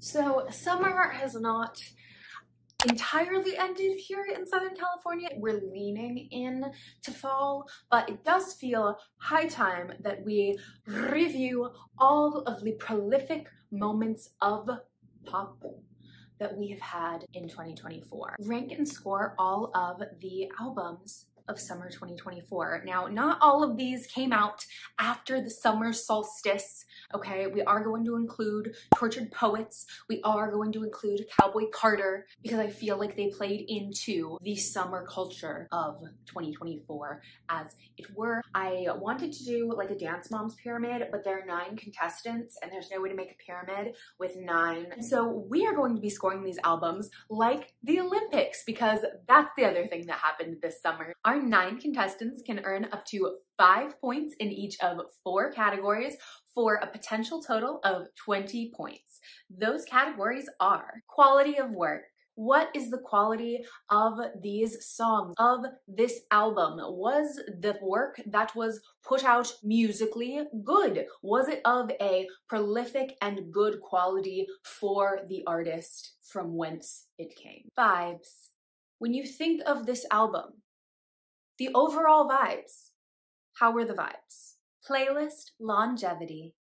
So summer has not entirely ended here in Southern California. We're leaning in to fall, but it does feel high time that we review all of the prolific moments of pop that we have had in 2024. Rank and score all of the albums of summer 2024. Now, not all of these came out after the summer solstice, okay? We are going to include Tortured Poets. We are going to include Cowboy Carter because I feel like they played into the summer culture of 2024 as it were. I wanted to do like a Dance Moms pyramid, but there are nine contestants and there's no way to make a pyramid with nine. And so we are going to be scoring these albums like the Olympics because that's the other thing that happened this summer. Our nine contestants can earn up to five points in each of four categories for a potential total of 20 points. Those categories are quality of work, what is the quality of these songs, of this album? Was the work that was put out musically good? Was it of a prolific and good quality for the artist from whence it came? Vibes. When you think of this album, the overall vibes. How were the vibes? Playlist longevity.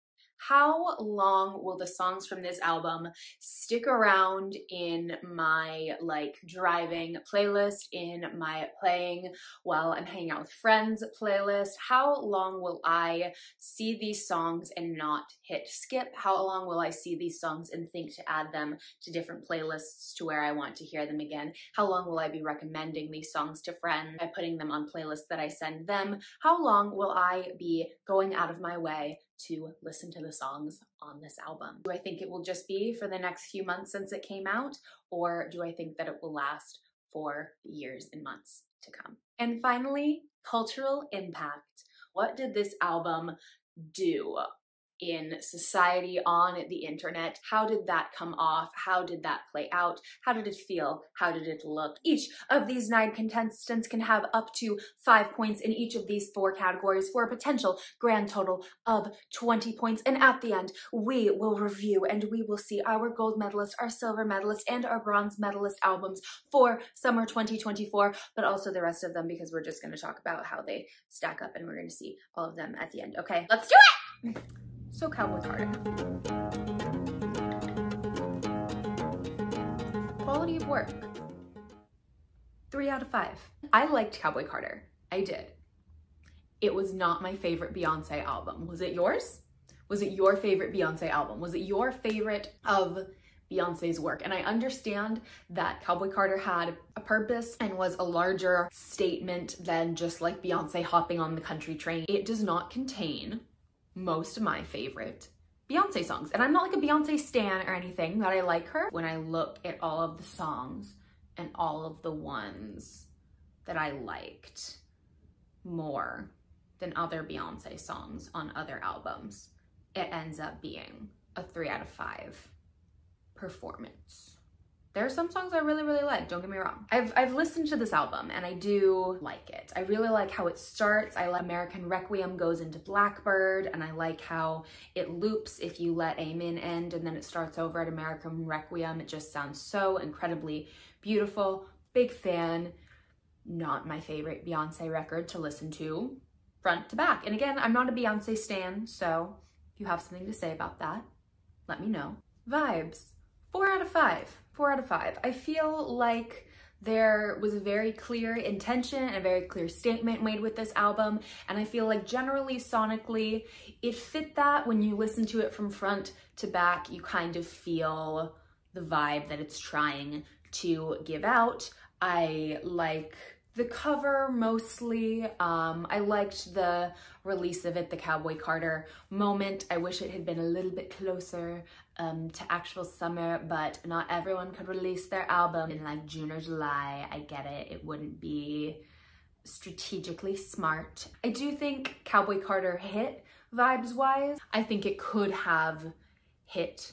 How long will the songs from this album stick around in my like driving playlist, in my playing while I'm hanging out with friends playlist? How long will I see these songs and not hit skip? How long will I see these songs and think to add them to different playlists to where I want to hear them again? How long will I be recommending these songs to friends by putting them on playlists that I send them? How long will I be going out of my way to listen to the songs on this album. Do I think it will just be for the next few months since it came out, or do I think that it will last for years and months to come? And finally, cultural impact. What did this album do in society on the internet. How did that come off? How did that play out? How did it feel? How did it look? Each of these nine contestants can have up to five points in each of these four categories for a potential grand total of 20 points. And at the end, we will review and we will see our gold medalist, our silver medalist, and our bronze medalist albums for summer 2024, but also the rest of them because we're just going to talk about how they stack up and we're going to see all of them at the end. Okay, let's do it! So Cowboy Carter. Quality of work. Three out of five. I liked Cowboy Carter. I did. It was not my favorite Beyonce album. Was it yours? Was it your favorite Beyonce album? Was it your favorite of Beyonce's work. And I understand that Cowboy Carter had a purpose and was a larger statement than just like Beyonce hopping on the country train. It does not contain most of my favorite Beyonce songs. And I'm not like a Beyonce stan or anything, but I like her. When I look at all of the songs and all of the ones that I liked more than other Beyonce songs on other albums, it ends up being a three out of five performance. There are some songs I really, really like, don't get me wrong. I've, I've listened to this album and I do like it. I really like how it starts. I like American Requiem goes into Blackbird and I like how it loops if you let Amen end and then it starts over at American Requiem. It just sounds so incredibly beautiful. Big fan. Not my favorite Beyonce record to listen to front to back. And again, I'm not a Beyonce stan, so if you have something to say about that, let me know. Vibes, four out of five four out of five. I feel like there was a very clear intention and a very clear statement made with this album. And I feel like generally sonically, it fit that when you listen to it from front to back, you kind of feel the vibe that it's trying to give out. I like the cover mostly. Um, I liked the release of it, the Cowboy Carter moment. I wish it had been a little bit closer um, to actual summer, but not everyone could release their album in like June or July. I get it. It wouldn't be strategically smart. I do think Cowboy Carter hit vibes wise. I think it could have hit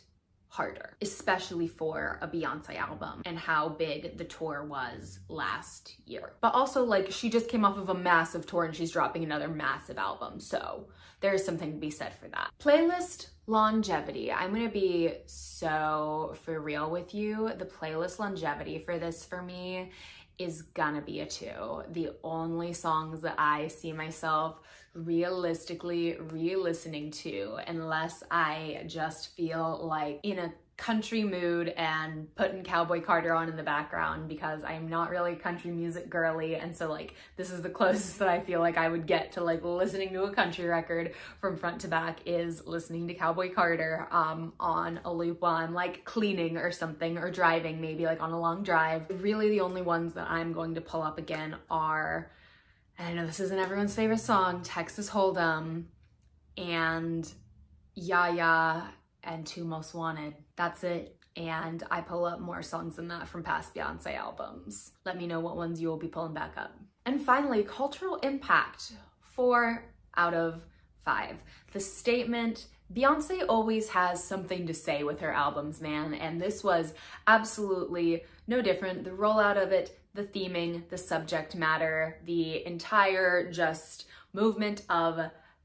harder, especially for a Beyonce album and how big the tour was last year. But also like she just came off of a massive tour and she's dropping another massive album. So there's something to be said for that. Playlist Longevity. I'm gonna be so for real with you. The playlist longevity for this for me is gonna be a two. The only songs that I see myself realistically re-listening to unless I just feel like in a country mood and putting Cowboy Carter on in the background because I'm not really country music girly and so like this is the closest that I feel like I would get to like listening to a country record from front to back is listening to Cowboy Carter um, on a loop while I'm like cleaning or something or driving maybe like on a long drive. Really the only ones that I'm going to pull up again are and I know this isn't everyone's favorite song, Texas Hold'em and Ya Ya and Two Most Wanted. That's it. And I pull up more songs than that from past Beyonce albums. Let me know what ones you will be pulling back up. And finally, cultural impact, four out of five. The statement, Beyonce always has something to say with her albums, man. And this was absolutely no different. The rollout of it, the theming, the subject matter, the entire just movement of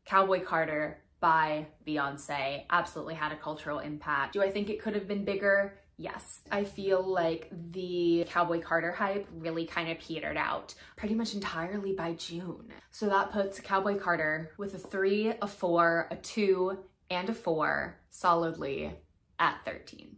Cowboy Carter by Beyonce absolutely had a cultural impact. Do I think it could have been bigger? Yes. I feel like the Cowboy Carter hype really kind of petered out pretty much entirely by June. So that puts Cowboy Carter with a three, a four, a two, and a four solidly at 13.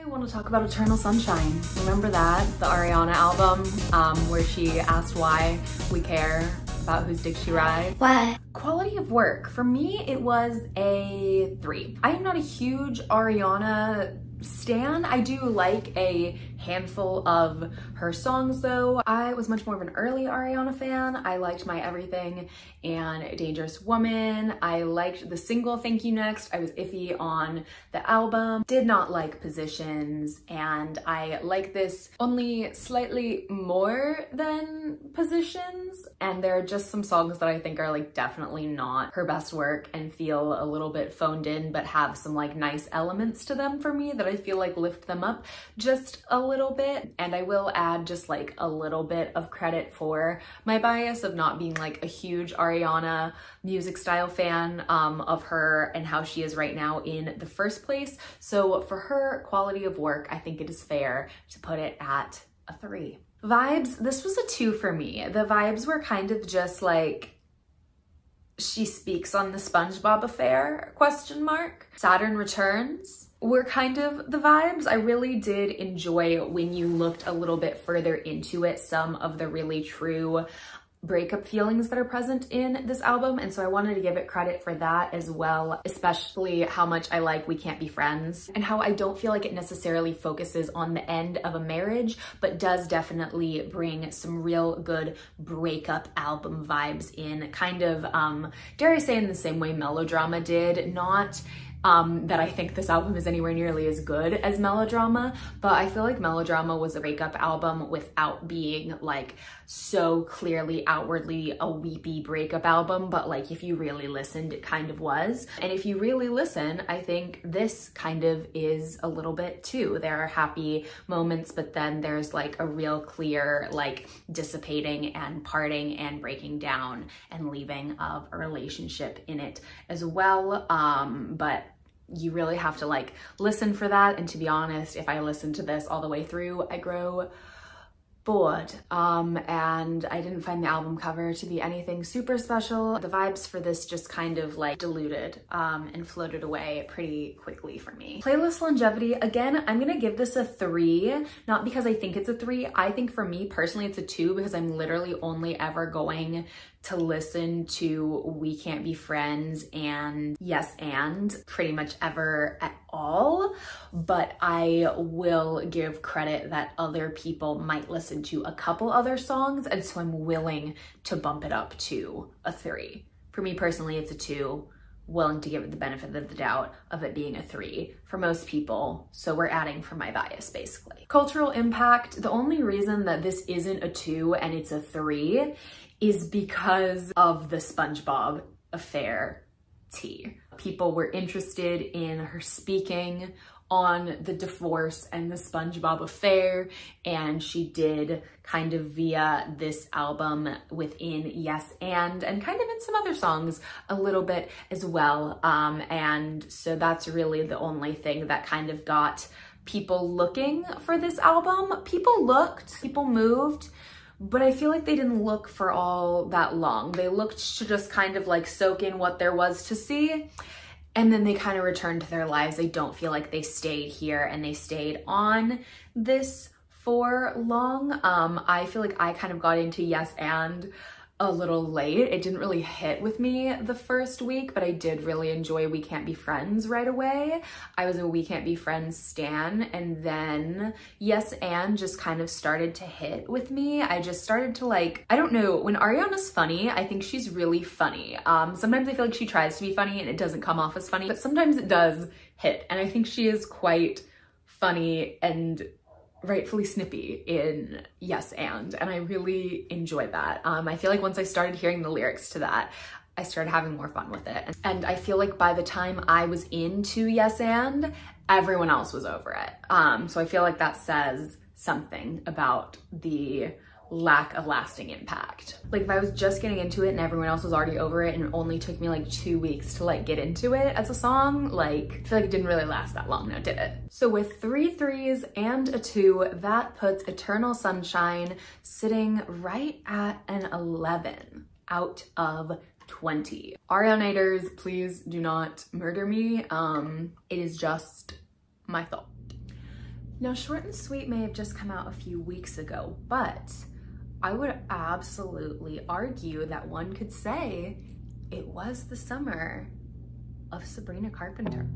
I want to talk about Eternal Sunshine. Remember that? The Ariana album um, where she asked why we care about whose dick she rides. What? Quality of work. For me, it was a three. I am not a huge Ariana stan. I do like a handful of her songs though. I was much more of an early Ariana fan. I liked My Everything and Dangerous Woman. I liked the single Thank You Next. I was iffy on the album. Did not like Positions and I like this only slightly more than Positions and there are just some songs that I think are like definitely not her best work and feel a little bit phoned in but have some like nice elements to them for me that I feel like lift them up just a little bit. And I will add just like a little bit of credit for my bias of not being like a huge Ariana music style fan um, of her and how she is right now in the first place. So for her quality of work, I think it is fair to put it at a three. Vibes, this was a two for me. The vibes were kind of just like, she speaks on the SpongeBob affair, question mark. Saturn Returns were kind of the vibes. I really did enjoy when you looked a little bit further into it, some of the really true breakup feelings that are present in this album and so I wanted to give it credit for that as well especially how much I like We Can't Be Friends and how I don't feel like it necessarily focuses on the end of a marriage but does definitely bring some real good breakup album vibes in kind of um dare I say in the same way melodrama did not um, that I think this album is anywhere nearly as good as Melodrama, but I feel like Melodrama was a breakup album without being like so clearly outwardly a weepy breakup album, but like if you really listened, it kind of was. And if you really listen, I think this kind of is a little bit too. There are happy moments, but then there's like a real clear like dissipating and parting and breaking down and leaving of a relationship in it as well. Um, but you really have to like listen for that. And to be honest, if I listen to this all the way through, I grow bored um, and I didn't find the album cover to be anything super special. The vibes for this just kind of like diluted um, and floated away pretty quickly for me. Playlist longevity, again, I'm gonna give this a three, not because I think it's a three. I think for me personally, it's a two because I'm literally only ever going to listen to We Can't Be Friends and Yes and pretty much ever at all, but I will give credit that other people might listen to a couple other songs and so I'm willing to bump it up to a three. For me personally, it's a two willing to give it the benefit of the doubt of it being a three for most people. So we're adding for my bias basically. Cultural impact, the only reason that this isn't a two and it's a three is because of the SpongeBob affair tea. People were interested in her speaking on the divorce and the SpongeBob affair. And she did kind of via this album within Yes and, and kind of in some other songs a little bit as well. Um, and so that's really the only thing that kind of got people looking for this album. People looked, people moved, but I feel like they didn't look for all that long. They looked to just kind of like soak in what there was to see and then they kind of returned to their lives. They don't feel like they stayed here and they stayed on this for long. Um, I feel like I kind of got into Yes and a little late. It didn't really hit with me the first week, but I did really enjoy We Can't Be Friends right away. I was a We Can't Be Friends stan and then Yes and just kind of started to hit with me. I just started to like, I don't know, when Ariana's funny, I think she's really funny. Um, sometimes I feel like she tries to be funny and it doesn't come off as funny, but sometimes it does hit. And I think she is quite funny and rightfully snippy in Yes and, and I really enjoyed that. Um, I feel like once I started hearing the lyrics to that, I started having more fun with it. And I feel like by the time I was into Yes and, everyone else was over it. Um, so I feel like that says something about the lack of lasting impact. Like if I was just getting into it and everyone else was already over it and it only took me like two weeks to like get into it as a song, like I feel like it didn't really last that long now, did it? So with three threes and a two, that puts Eternal Sunshine sitting right at an 11 out of 20. Arianators, please do not murder me. Um, it is just my thought. Now, Short and Sweet may have just come out a few weeks ago, but I would absolutely argue that one could say it was the summer of Sabrina Carpenter.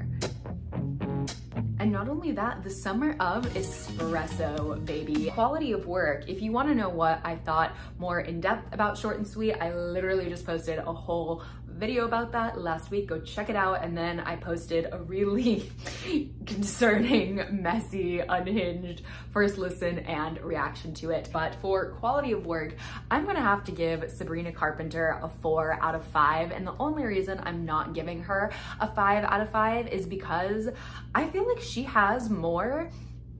And not only that, the summer of espresso, baby. Quality of work. If you wanna know what I thought more in depth about Short and Sweet, I literally just posted a whole video about that last week. Go check it out. And then I posted a really concerning, messy, unhinged first listen and reaction to it. But for quality of work, I'm gonna have to give Sabrina Carpenter a four out of five. And the only reason I'm not giving her a five out of five is because I feel like she has more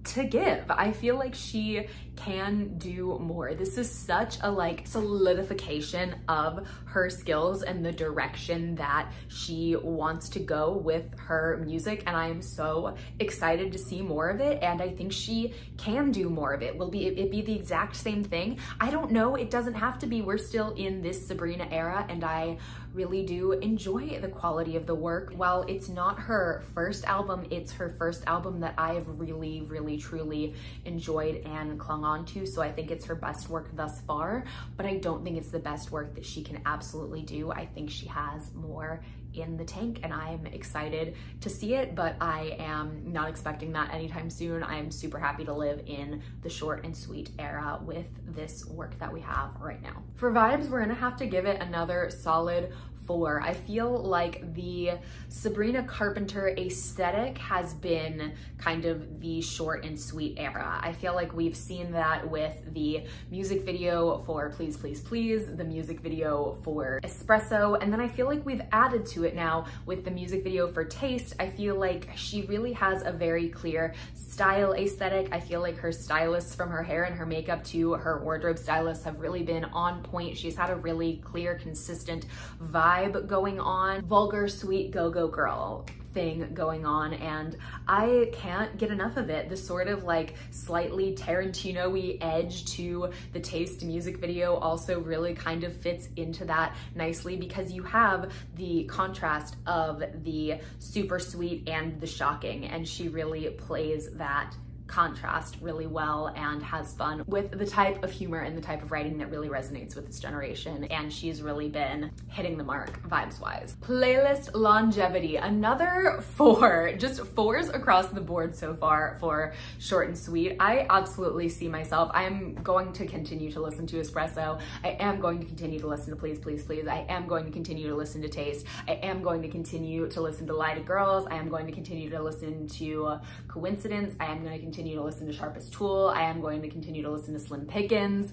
to give. I feel like she can do more. This is such a like solidification of her skills and the direction that she wants to go with her music and I am so excited to see more of it and I think she can do more of it. Will be it be the exact same thing? I don't know. It doesn't have to be. We're still in this Sabrina era and I really do enjoy the quality of the work. While it's not her first album, it's her first album that I've really, really, truly enjoyed and clung on to. So I think it's her best work thus far, but I don't think it's the best work that she can absolutely do. I think she has more in the tank and I'm excited to see it, but I am not expecting that anytime soon. I am super happy to live in the short and sweet era with this work that we have right now. For vibes, we're gonna have to give it another solid four. I feel like the Sabrina Carpenter aesthetic has been kind of the short and sweet era. I feel like we've seen that with the music video for Please Please Please, the music video for Espresso, and then I feel like we've added to it now with the music video for Taste. I feel like she really has a very clear style aesthetic. I feel like her stylists from her hair and her makeup to her wardrobe stylists have really been on point. She's had a really clear, consistent vibe going on. Vulgar, sweet, go-go girl thing going on and I can't get enough of it. The sort of like slightly Tarantino-y edge to the Taste music video also really kind of fits into that nicely because you have the contrast of the super sweet and the shocking and she really plays that contrast really well and has fun with the type of humor and the type of writing that really resonates with this generation. And she's really been hitting the mark vibes wise. Playlist longevity, another four, just fours across the board so far for short and sweet. I absolutely see myself. I'm going to continue to listen to Espresso. I am going to continue to listen to Please, Please, Please. I am going to continue to listen to Taste. I am going to continue to listen to Lie to Girls. I am going to continue to listen to Coincidence. I am going to continue continue to listen to Sharpest Tool. I am going to continue to listen to Slim Pickins.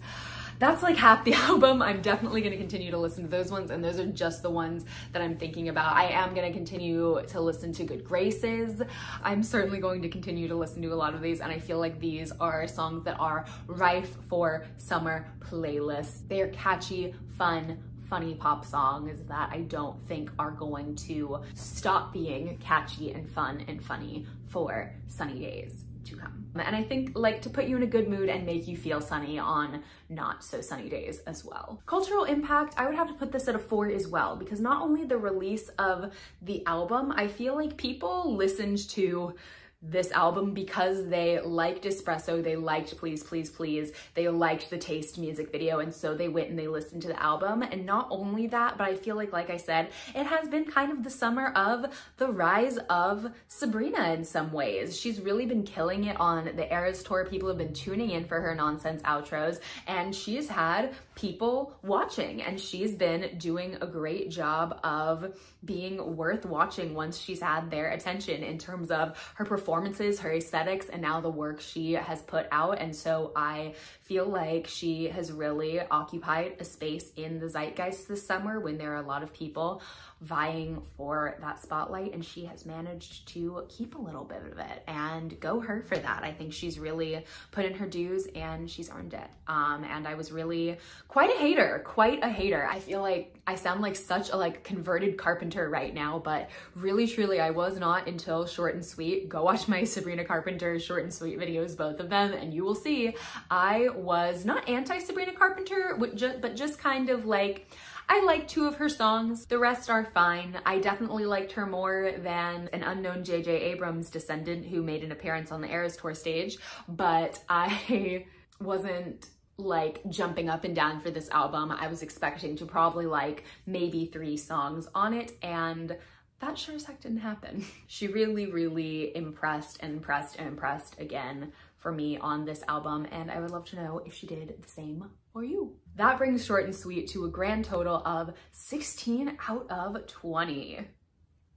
that's like half the album. I'm definitely gonna continue to listen to those ones and those are just the ones that I'm thinking about. I am gonna continue to listen to Good Graces. I'm certainly going to continue to listen to a lot of these and I feel like these are songs that are rife for summer playlists. They are catchy, fun, funny pop songs that I don't think are going to stop being catchy and fun and funny for sunny days to come. And I think like to put you in a good mood and make you feel sunny on not so sunny days as well. Cultural impact, I would have to put this at a four as well because not only the release of the album, I feel like people listened to this album because they liked Espresso, they liked Please Please Please, they liked the Taste music video and so they went and they listened to the album and not only that but I feel like like I said it has been kind of the summer of the rise of Sabrina in some ways. She's really been killing it on the Eras tour. People have been tuning in for her nonsense outros and she's had people watching and she's been doing a great job of being worth watching once she's had their attention in terms of her performances, her aesthetics, and now the work she has put out. And so I feel like she has really occupied a space in the zeitgeist this summer when there are a lot of people vying for that spotlight and she has managed to keep a little bit of it and go her for that. I think she's really put in her dues and she's earned it. Um, and I was really quite a hater, quite a hater. I feel like I sound like such a like converted carpenter right now, but really truly I was not until Short and Sweet. Go watch my Sabrina Carpenter Short and Sweet videos, both of them, and you will see I was not anti Sabrina Carpenter, but just kind of like, I like two of her songs. The rest are fine. I definitely liked her more than an unknown J.J. Abrams descendant who made an appearance on the Eras Tour stage, but I wasn't like jumping up and down for this album. I was expecting to probably like maybe three songs on it and that sure as heck didn't happen. She really, really impressed and impressed and impressed again for me on this album and I would love to know if she did the same for you. That brings Short and Sweet to a grand total of 16 out of 20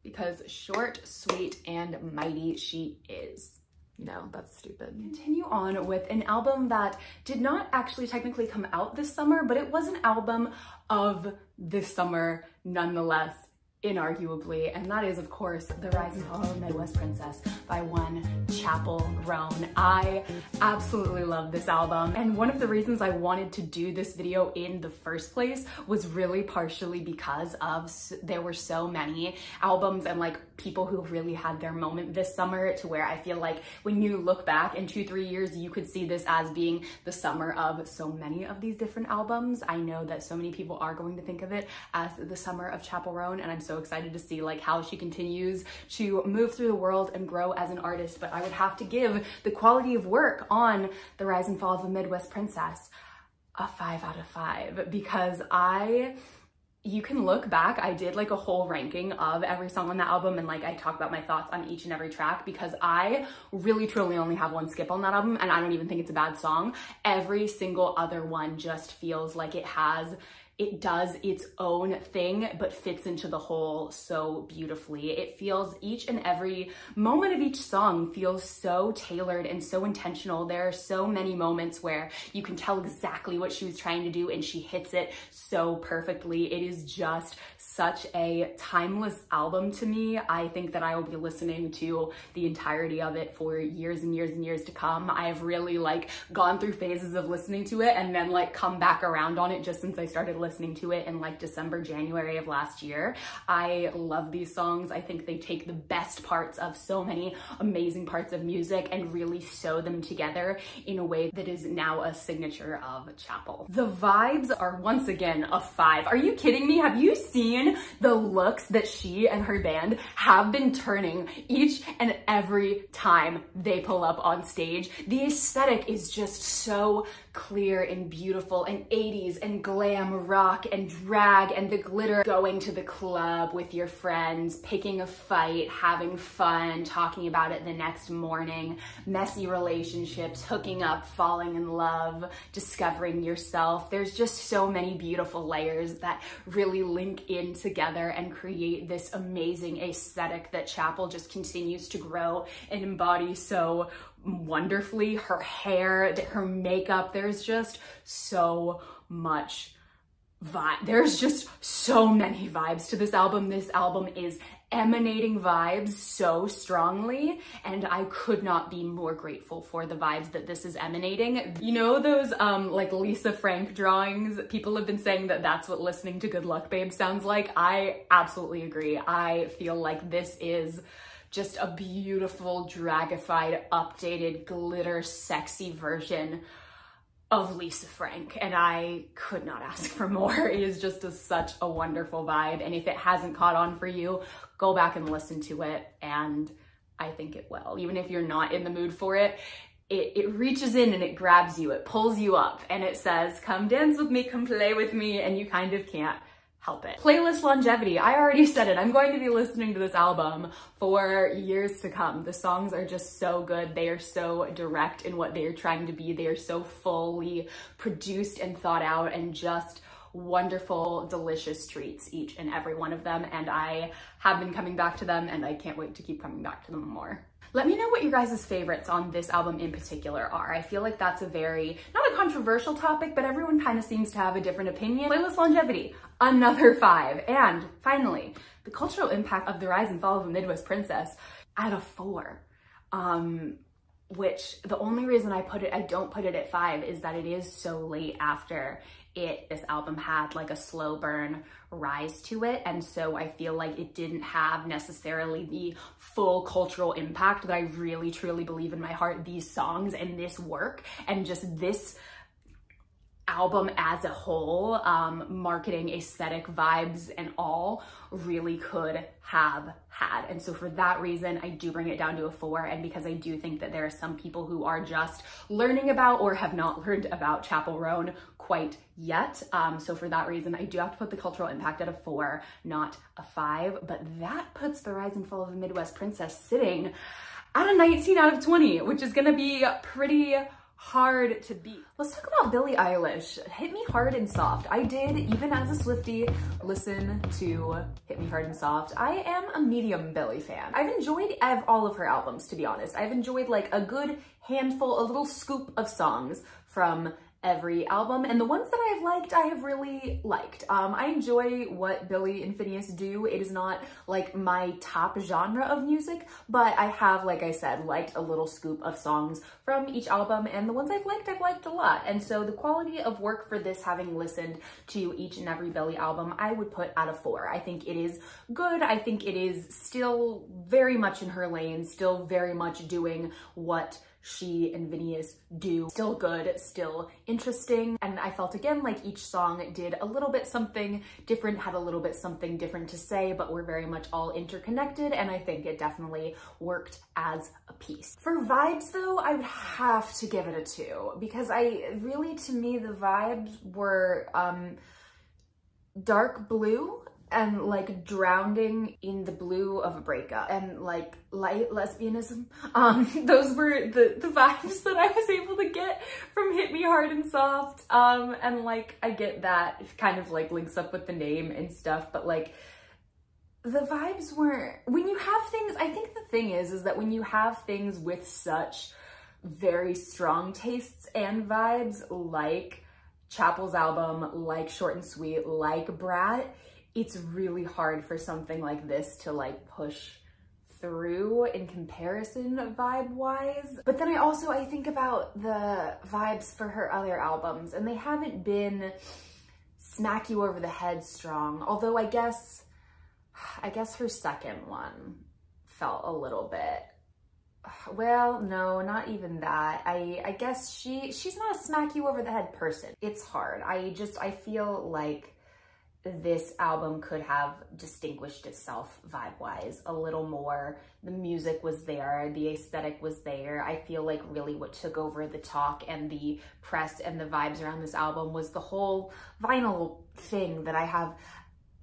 because short, sweet, and mighty she is. No, that's stupid. Continue on with an album that did not actually technically come out this summer, but it was an album of this summer nonetheless inarguably, and that is, of course, The Rise and Fall of Midwest Princess by one Chappell Roan. I absolutely love this album, and one of the reasons I wanted to do this video in the first place was really partially because of there were so many albums and like people who really had their moment this summer to where I feel like when you look back in two, three years, you could see this as being the summer of so many of these different albums. I know that so many people are going to think of it as the summer of Chappell Roan, and I'm so excited to see like how she continues to move through the world and grow as an artist. But I would have to give the quality of work on The Rise and Fall of the Midwest Princess a five out of five because I you can look back i did like a whole ranking of every song on the album and like i talk about my thoughts on each and every track because i really truly only have one skip on that album and i don't even think it's a bad song. Every single other one just feels like it has it does its own thing, but fits into the whole so beautifully. It feels each and every moment of each song feels so tailored and so intentional. There are so many moments where you can tell exactly what she was trying to do and she hits it so perfectly. It is just such a timeless album to me. I think that I will be listening to the entirety of it for years and years and years to come. I have really like gone through phases of listening to it and then like come back around on it just since I started listening to it in like December, January of last year. I love these songs. I think they take the best parts of so many amazing parts of music and really sew them together in a way that is now a signature of Chappell. The vibes are once again a five. Are you kidding me? Have you seen the looks that she and her band have been turning each and every time they pull up on stage? The aesthetic is just so clear and beautiful and 80s and glam rock and drag and the glitter going to the club with your friends, picking a fight, having fun, talking about it the next morning, messy relationships, hooking up, falling in love, discovering yourself. There's just so many beautiful layers that really link in together and create this amazing aesthetic that Chappell just continues to grow and embody so wonderfully. Her hair, her makeup, there's just so much vibe. There's just so many vibes to this album. This album is emanating vibes so strongly and I could not be more grateful for the vibes that this is emanating. You know those um like Lisa Frank drawings? People have been saying that that's what listening to Good Luck Babe sounds like. I absolutely agree. I feel like this is just a beautiful, dragified, updated, glitter, sexy version of Lisa Frank, and I could not ask for more. It is just a, such a wonderful vibe, and if it hasn't caught on for you, go back and listen to it, and I think it will. Even if you're not in the mood for it, it, it reaches in and it grabs you, it pulls you up, and it says, come dance with me, come play with me, and you kind of can't help it. Playlist longevity, I already said it. I'm going to be listening to this album for years to come. The songs are just so good. They are so direct in what they are trying to be. They are so fully produced and thought out and just wonderful, delicious treats, each and every one of them. And I have been coming back to them and I can't wait to keep coming back to them more. Let me know what your guys' favorites on this album in particular are. I feel like that's a very, not a controversial topic, but everyone kind of seems to have a different opinion. Playlist longevity, another five. And finally, the cultural impact of the rise and fall of a Midwest princess at a four. Um, which the only reason I put it, I don't put it at five is that it is so late after it, this album had like a slow burn rise to it. And so I feel like it didn't have necessarily the full cultural impact that I really truly believe in my heart, these songs and this work and just this album as a whole, um, marketing, aesthetic, vibes, and all really could have had. And so for that reason, I do bring it down to a four. And because I do think that there are some people who are just learning about or have not learned about Chappell Roan quite yet. Um, so for that reason, I do have to put the cultural impact at a four, not a five. But that puts The Rise and Fall of a Midwest Princess sitting at a 19 out of 20, which is gonna be pretty hard to beat. Let's talk about Billie Eilish. Hit Me Hard and Soft. I did, even as a Swiftie, listen to Hit Me Hard and Soft. I am a medium Billie fan. I've enjoyed all of her albums, to be honest. I've enjoyed like a good handful, a little scoop of songs from every album and the ones that I've liked, I have really liked. Um, I enjoy what Billie and Finneas do. It is not like my top genre of music, but I have, like I said, liked a little scoop of songs from each album and the ones I've liked, I've liked a lot. And so the quality of work for this, having listened to each and every Billie album, I would put at a four. I think it is good. I think it is still very much in her lane, still very much doing what she and Finneas do. Still good, still interesting. And I felt again like each song did a little bit something different, had a little bit something different to say, but we're very much all interconnected. And I think it definitely worked as a piece. For vibes though, I would have to give it a two because I really, to me, the vibes were um, dark blue and like drowning in the blue of a breakup and like light lesbianism. Um, those were the, the vibes that I was able to get from Hit Me Hard and Soft. Um, and like, I get that kind of like links up with the name and stuff, but like, the vibes weren't, when you have things, I think the thing is, is that when you have things with such very strong tastes and vibes like Chappell's album, like Short and Sweet, like Brat, it's really hard for something like this to like push through in comparison vibe wise. But then I also, I think about the vibes for her other albums and they haven't been smack you over the head strong. Although I guess, I guess her second one felt a little bit well, no, not even that. I I guess she she's not a smack you over the head person. It's hard. I just I feel like this album could have distinguished itself vibe-wise a little more. The music was there, the aesthetic was there. I feel like really what took over the talk and the press and the vibes around this album was the whole vinyl thing that I have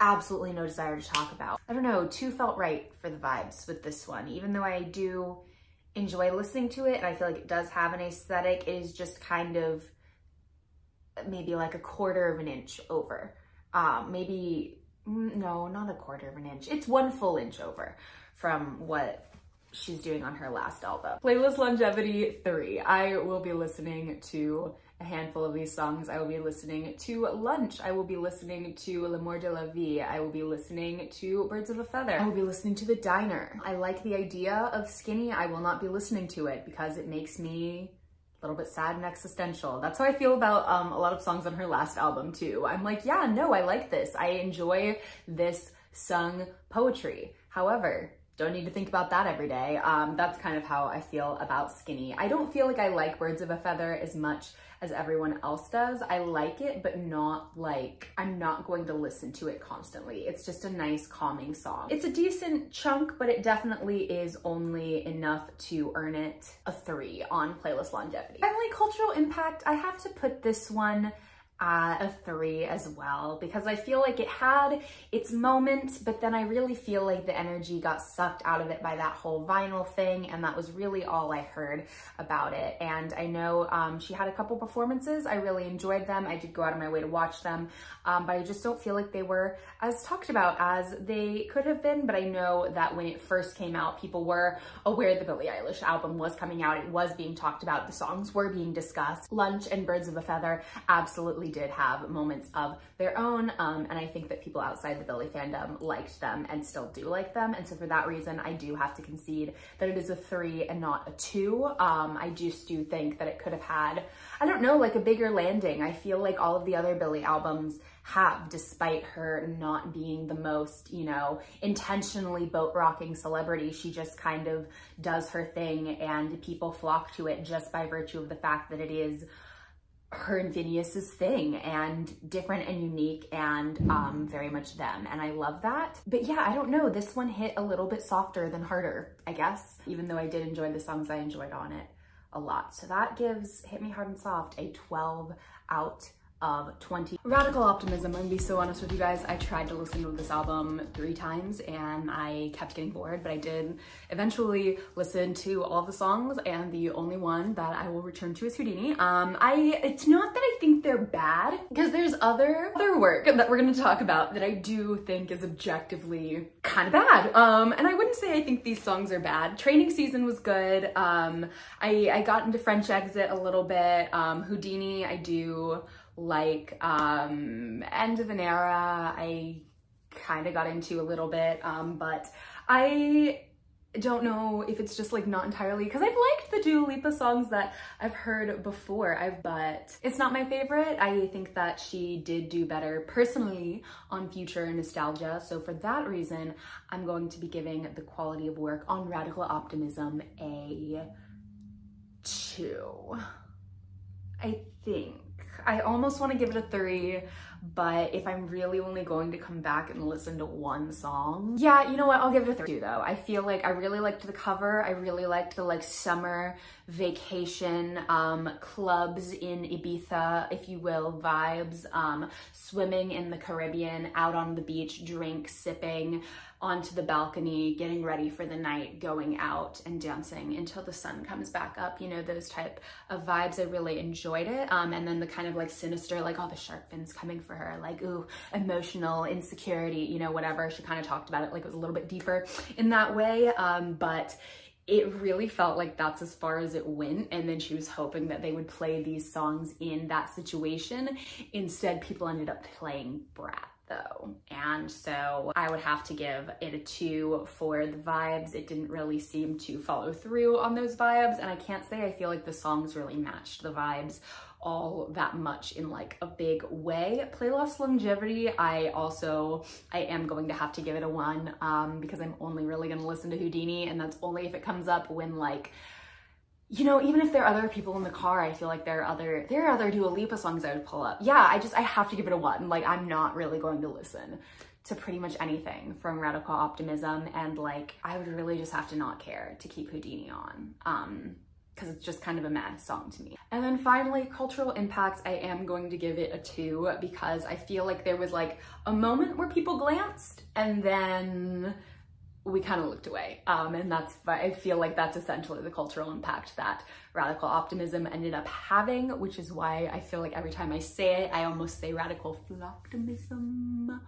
absolutely no desire to talk about. I don't know, two felt right for the vibes with this one, even though I do enjoy listening to it and I feel like it does have an aesthetic, it is just kind of maybe like a quarter of an inch over um, maybe, mm, no, not a quarter of an inch. It's one full inch over from what she's doing on her last album. Playlist Longevity 3. I will be listening to a handful of these songs. I will be listening to Lunch. I will be listening to L'amour de la vie. I will be listening to Birds of a Feather. I will be listening to The Diner. I like the idea of Skinny. I will not be listening to it because it makes me a little bit sad and existential. That's how I feel about um, a lot of songs on her last album too. I'm like, yeah, no, I like this. I enjoy this sung poetry. However, don't need to think about that every day. Um, that's kind of how I feel about Skinny. I don't feel like I like Birds of a Feather as much as everyone else does. I like it, but not like, I'm not going to listen to it constantly. It's just a nice calming song. It's a decent chunk, but it definitely is only enough to earn it a three on playlist longevity. Finally, cultural impact, I have to put this one uh, a three as well because I feel like it had its moment, but then I really feel like the energy got sucked out of it by that whole vinyl thing, and that was really all I heard about it. And I know um, she had a couple performances. I really enjoyed them. I did go out of my way to watch them, um, but I just don't feel like they were as talked about as they could have been. But I know that when it first came out, people were aware the Billie Eilish album was coming out. It was being talked about. The songs were being discussed. Lunch and Birds of a Feather absolutely did have moments of their own. Um, and I think that people outside the Billie fandom liked them and still do like them. And so for that reason, I do have to concede that it is a three and not a two. Um, I just do think that it could have had, I don't know, like a bigger landing. I feel like all of the other Billie albums have, despite her not being the most, you know, intentionally boat rocking celebrity. She just kind of does her thing and people flock to it just by virtue of the fact that it is her and Finneas's thing and different and unique and um, very much them. And I love that. But yeah, I don't know. This one hit a little bit softer than harder, I guess, even though I did enjoy the songs I enjoyed on it a lot. So that gives Hit Me Hard and Soft a 12 out of 20. Radical Optimism, I'm gonna be so honest with you guys, I tried to listen to this album three times and I kept getting bored, but I did eventually listen to all the songs and the only one that I will return to is Houdini. Um, I, it's not that I think they're bad, because there's other, other work that we're gonna talk about that I do think is objectively kind of bad. Um, and I wouldn't say I think these songs are bad. Training Season was good. Um, I, I got into French Exit a little bit. Um, Houdini, I do like um, End of an Era, I kind of got into a little bit, um, but I don't know if it's just like not entirely because I've liked the Dua Lipa songs that I've heard before, I've, but it's not my favorite. I think that she did do better personally on Future and Nostalgia. So for that reason, I'm going to be giving the quality of work on Radical Optimism a two. I think. I almost want to give it a three, but if I'm really only going to come back and listen to one song, yeah, you know what? I'll give it a three though. I feel like I really liked the cover. I really liked the like summer vacation, um, clubs in Ibiza, if you will, vibes, um, swimming in the Caribbean, out on the beach, drink, sipping, onto the balcony, getting ready for the night, going out and dancing until the sun comes back up. You know, those type of vibes. I really enjoyed it. Um, and then the kind of like sinister, like all the shark fins coming for her, like, ooh, emotional insecurity, you know, whatever. She kind of talked about it like it was a little bit deeper in that way. Um, but it really felt like that's as far as it went. And then she was hoping that they would play these songs in that situation. Instead, people ended up playing Brat though. And so I would have to give it a two for the vibes. It didn't really seem to follow through on those vibes. And I can't say I feel like the songs really matched the vibes all that much in like a big way. Playlist longevity, I also, I am going to have to give it a one um, because I'm only really gonna listen to Houdini and that's only if it comes up when like you know, even if there are other people in the car, I feel like there are other there are other Dua Lipa songs I would pull up. Yeah, I just I have to give it a one. Like I'm not really going to listen to pretty much anything from Radical Optimism and like I would really just have to not care to keep Houdini on. Um because it's just kind of a mess song to me. And then finally, cultural impacts, I am going to give it a two because I feel like there was like a moment where people glanced and then we kind of looked away. Um, and that's, I feel like that's essentially the cultural impact that Radical Optimism ended up having, which is why I feel like every time I say it, I almost say Radical Optimism.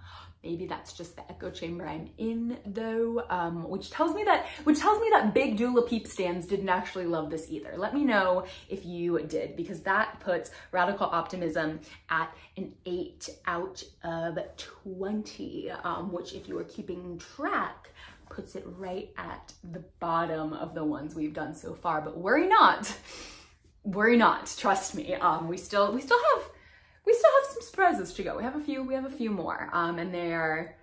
Maybe that's just the echo chamber I'm in though, um, which tells me that which tells me that big Dua Lipa stands didn't actually love this either. Let me know if you did, because that puts Radical Optimism at an 8 out of 20, um, which if you are keeping track, puts it right at the bottom of the ones we've done so far. But worry not, worry not, trust me. Um, we still we still have we still have some surprises to go. We have a few, we have a few more, um, and they are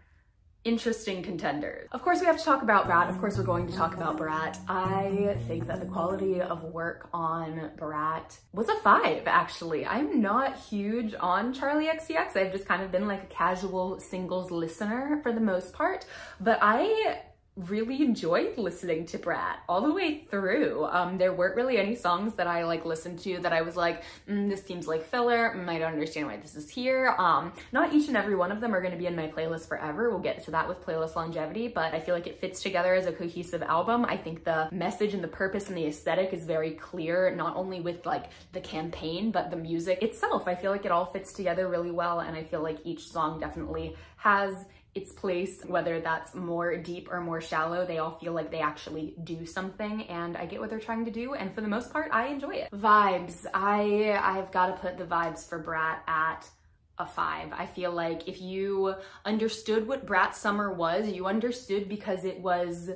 interesting contenders. Of course, we have to talk about Brat. Of course, we're going to talk about Brat. I think that the quality of work on Brat was a five, actually. I'm not huge on Charli XCX. I've just kind of been like a casual singles listener for the most part, but I really enjoyed listening to Brat all the way through. Um, there weren't really any songs that I like listened to that I was like, mm, this seems like filler. Mm, I don't understand why this is here. Um, not each and every one of them are going to be in my playlist forever. We'll get to that with playlist longevity, but I feel like it fits together as a cohesive album. I think the message and the purpose and the aesthetic is very clear, not only with like the campaign, but the music itself. I feel like it all fits together really well. And I feel like each song definitely has its place, whether that's more deep or more shallow, they all feel like they actually do something and I get what they're trying to do. And for the most part, I enjoy it. Vibes. I, I've got to put the vibes for Brat at a five. I feel like if you understood what Brat Summer was, you understood because it was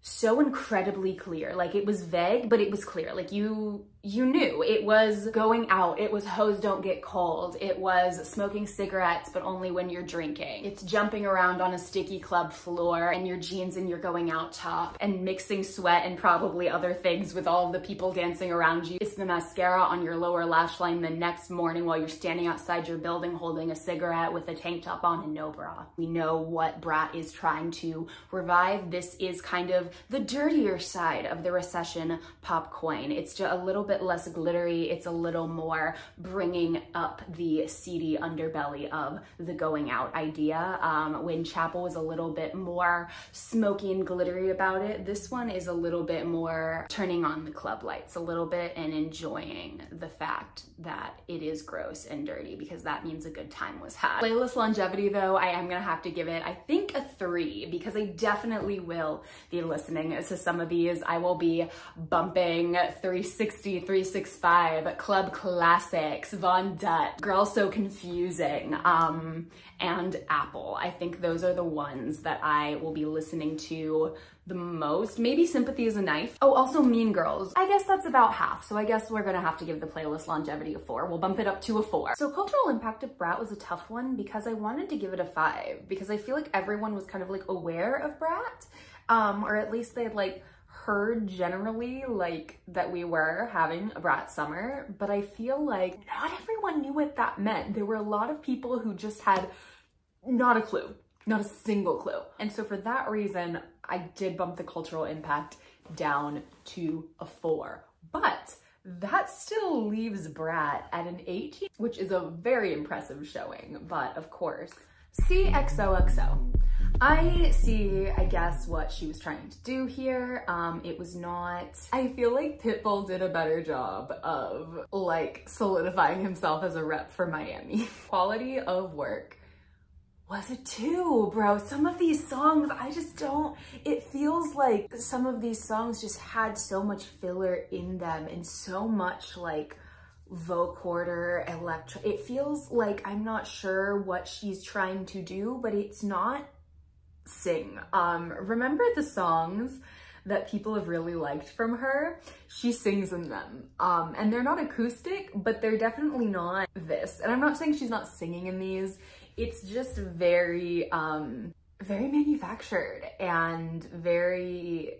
so incredibly clear. Like it was vague, but it was clear. Like you you knew it was going out. It was hose don't get cold. It was smoking cigarettes, but only when you're drinking. It's jumping around on a sticky club floor and your jeans and your going out top and mixing sweat and probably other things with all of the people dancing around you. It's the mascara on your lower lash line the next morning while you're standing outside your building holding a cigarette with a tank top on and no bra. We know what Brat is trying to revive. This is kind of the dirtier side of the recession pop coin. It's just a little bit less glittery. It's a little more bringing up the seedy underbelly of the going out idea. Um, when Chappell was a little bit more smoky and glittery about it, this one is a little bit more turning on the club lights a little bit and enjoying the fact that it is gross and dirty because that means a good time was had. Playlist longevity though, I am gonna have to give it, I think a three because I definitely will be listening to some of these. I will be bumping 360, 365, Club Classics, Von Dutch, Girl So Confusing, um, and Apple. I think those are the ones that I will be listening to the most. Maybe Sympathy is a Knife. Oh, also Mean Girls. I guess that's about half. So I guess we're gonna have to give the playlist longevity a four. We'll bump it up to a four. So cultural impact of Brat was a tough one because I wanted to give it a five because I feel like everyone was kind of like aware of Brat, um, or at least they had like heard generally like that we were having a brat summer, but I feel like not everyone knew what that meant. There were a lot of people who just had not a clue, not a single clue. And so for that reason, I did bump the cultural impact down to a four. But that still leaves Brat at an 18, which is a very impressive showing. But of course, CXOXO. I see, I guess, what she was trying to do here. Um, it was not, I feel like Pitbull did a better job of like solidifying himself as a rep for Miami. Quality of work was a two, bro. Some of these songs, I just don't, it feels like some of these songs just had so much filler in them and so much like vocoder, electro. It feels like I'm not sure what she's trying to do, but it's not sing. Um, remember the songs that people have really liked from her? She sings in them. Um, and they're not acoustic, but they're definitely not this. And I'm not saying she's not singing in these. It's just very, um, very manufactured and very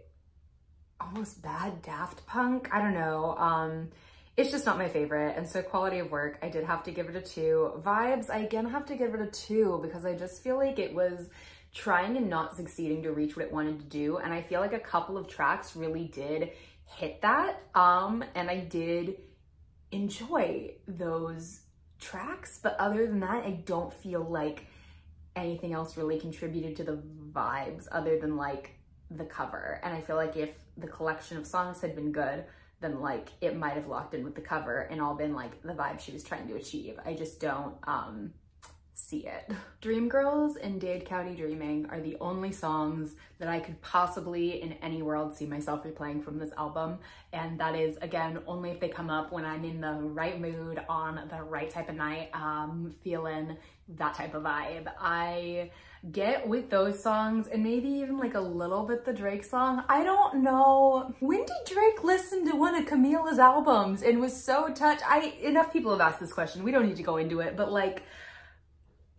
almost bad Daft Punk. I don't know. Um, it's just not my favorite. And so quality of work, I did have to give it a two. Vibes, I again have to give it a two because I just feel like it was trying and not succeeding to reach what it wanted to do. And I feel like a couple of tracks really did hit that. Um, and I did enjoy those tracks. But other than that, I don't feel like anything else really contributed to the vibes other than like the cover. And I feel like if the collection of songs had been good, then like it might have locked in with the cover and all been like the vibe she was trying to achieve. I just don't um, see it. Dreamgirls and Dade County Dreaming are the only songs that I could possibly in any world see myself replaying from this album. And that is, again, only if they come up when I'm in the right mood on the right type of night, um, feeling that type of vibe. I get with those songs and maybe even like a little bit the Drake song. I don't know. When did Drake listen to one of Camila's albums and was so touched? I, enough people have asked this question. We don't need to go into it, but like,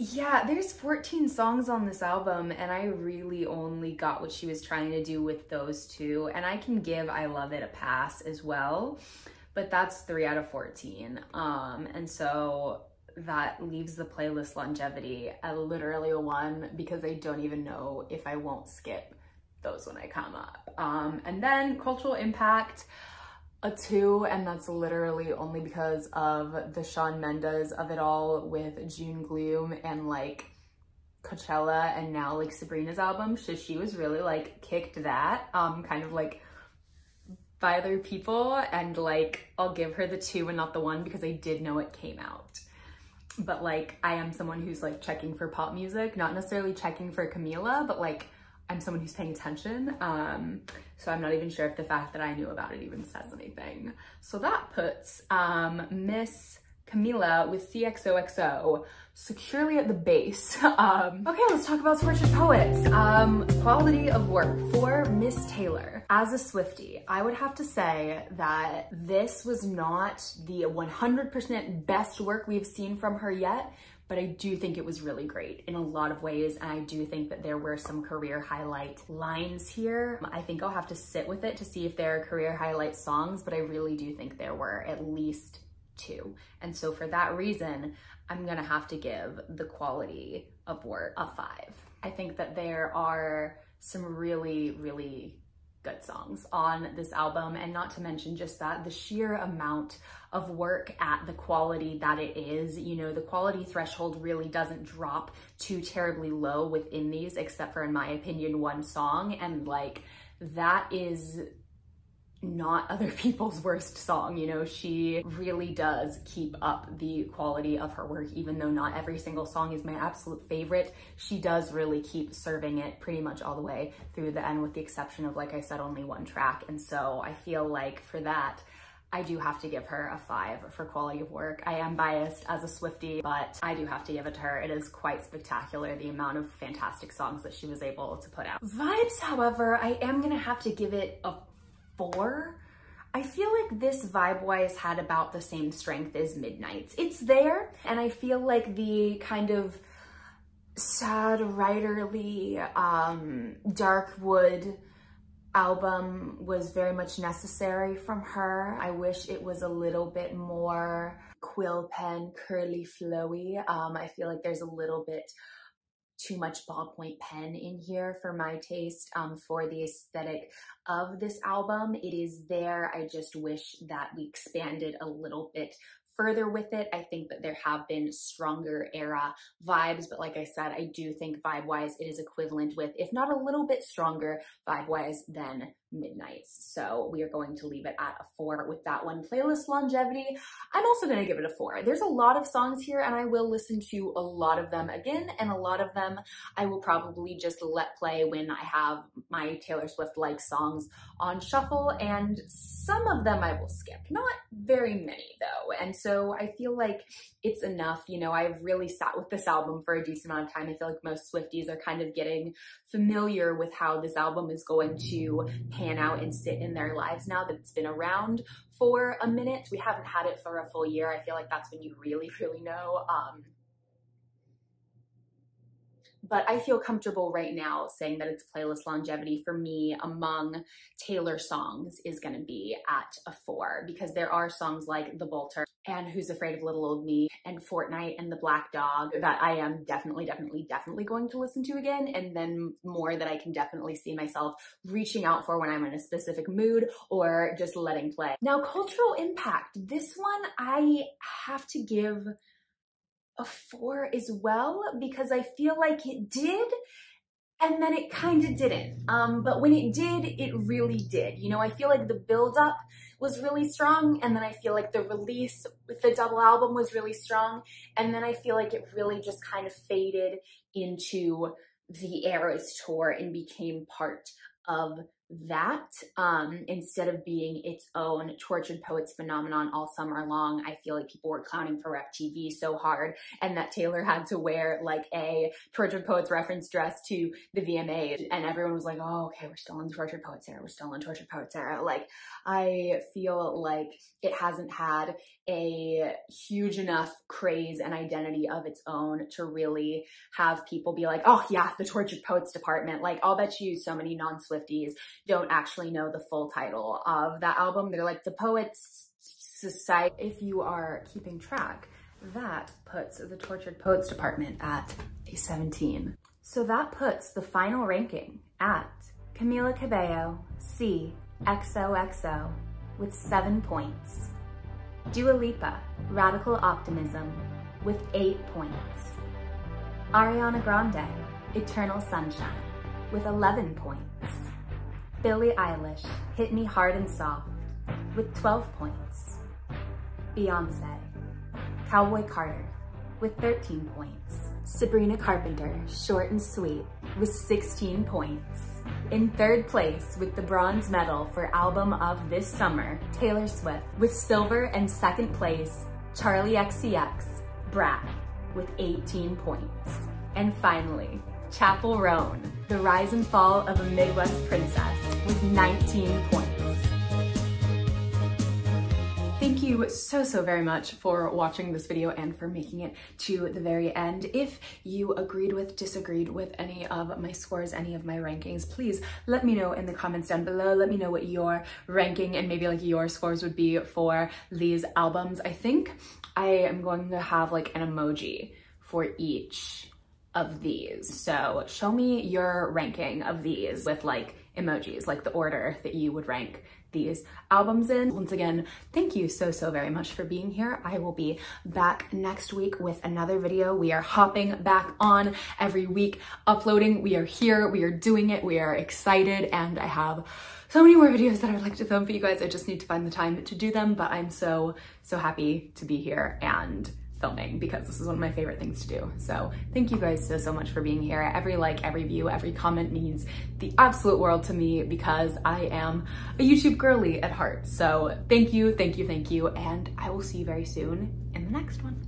yeah, there's 14 songs on this album and I really only got what she was trying to do with those two. And I can give I Love It a pass as well, but that's three out of 14. Um, and so that leaves the playlist longevity at literally a one because I don't even know if I won't skip those when I come up. Um, and then cultural impact, a two, and that's literally only because of the Shawn Mendes of it all with June Gloom and like Coachella and now like Sabrina's album. So she was really like kicked that, um, kind of like by other people. And like, I'll give her the two and not the one because I did know it came out. But like, I am someone who's like checking for pop music, not necessarily checking for Camila, but like I'm someone who's paying attention. Um, so I'm not even sure if the fact that I knew about it even says anything. So that puts um, Miss Camila with CXOXO securely at the base. Um, okay, let's talk about Tortured Poets. Um, quality of work for Miss Taylor. As a Swiftie, I would have to say that this was not the 100% best work we've seen from her yet, but I do think it was really great in a lot of ways. And I do think that there were some career highlight lines here. I think I'll have to sit with it to see if there are career highlight songs, but I really do think there were at least two. And so for that reason, I'm gonna have to give the quality of work a five. I think that there are some really, really good songs on this album and not to mention just that the sheer amount of work at the quality that it is. You know the quality threshold really doesn't drop too terribly low within these except for in my opinion one song. And like that is not other people's worst song. You know, she really does keep up the quality of her work, even though not every single song is my absolute favorite. She does really keep serving it pretty much all the way through the end, with the exception of, like I said, only one track. And so I feel like for that, I do have to give her a five for quality of work. I am biased as a Swiftie, but I do have to give it to her. It is quite spectacular, the amount of fantastic songs that she was able to put out. Vibes, however, I am gonna have to give it a four. I feel like this vibe-wise had about the same strength as Midnights. It's there, and I feel like the kind of sad, writerly, um, dark wood album was very much necessary from her. I wish it was a little bit more quill pen, curly, flowy. Um, I feel like there's a little bit too much ballpoint pen in here for my taste um, for the aesthetic of this album. It is there. I just wish that we expanded a little bit further with it. I think that there have been stronger era vibes, but like I said, I do think vibe-wise it is equivalent with, if not a little bit stronger vibe-wise than Midnights. So we are going to leave it at a four with that one. Playlist longevity, I'm also going to give it a four. There's a lot of songs here and I will listen to a lot of them again and a lot of them I will probably just let play when I have my Taylor Swift like songs on shuffle and some of them I will skip. Not very many though. And so I feel like it's enough. You know, I've really sat with this album for a decent amount of time. I feel like most Swifties are kind of getting familiar with how this album is going to pan out and sit in their lives now that it's been around for a minute. We haven't had it for a full year. I feel like that's when you really, really know. Um, but I feel comfortable right now saying that it's playlist longevity for me among Taylor songs is going to be at a four because there are songs like The Bolter and Who's Afraid of Little Old Me and Fortnight and The Black Dog that I am definitely, definitely, definitely going to listen to again. And then more that I can definitely see myself reaching out for when I'm in a specific mood or just letting play. Now, cultural impact. This one I have to give a four as well because I feel like it did and then it kind of didn't. Um, but when it did, it really did. You know, I feel like the buildup was really strong. And then I feel like the release with the double album was really strong. And then I feel like it really just kind of faded into the Eras tour and became part of that um, instead of being its own tortured poets phenomenon all summer long. I feel like people were clowning for Rep TV so hard and that Taylor had to wear like a tortured poets reference dress to the VMA and everyone was like, oh, okay, we're still in tortured poets era. We're still in tortured poets era. Like I feel like it hasn't had a huge enough craze and identity of its own to really have people be like, oh yeah, the tortured poets department. Like I'll bet you so many non-Swifties don't actually know the full title of that album. They're like the Poets Society. If you are keeping track, that puts the Tortured Poets Department at a 17. So that puts the final ranking at Camila Cabello, C, XOXO, with seven points. Dua Lipa, Radical Optimism, with eight points. Ariana Grande, Eternal Sunshine, with 11 points. Billie Eilish, Hit Me Hard and Soft, with 12 points. Beyonce, Cowboy Carter, with 13 points. Sabrina Carpenter, Short and Sweet, with 16 points. In third place with the bronze medal for album of this summer, Taylor Swift, with silver and second place, Charli XCX, Brat, with 18 points. And finally, Chappell Roan, The Rise and Fall of a Midwest Princess with 19 points. Thank you so, so very much for watching this video and for making it to the very end. If you agreed with, disagreed with any of my scores, any of my rankings, please let me know in the comments down below. Let me know what your ranking and maybe like your scores would be for these albums. I think I am going to have like an emoji for each of these. So show me your ranking of these with like emojis, like the order that you would rank these albums in. Once again, thank you so, so very much for being here. I will be back next week with another video. We are hopping back on every week, uploading. We are here, we are doing it, we are excited, and I have so many more videos that I'd like to film for you guys. I just need to find the time to do them, but I'm so, so happy to be here and filming because this is one of my favorite things to do. So thank you guys so, so much for being here. Every like, every view, every comment means the absolute world to me because I am a YouTube girly at heart. So thank you, thank you, thank you. And I will see you very soon in the next one.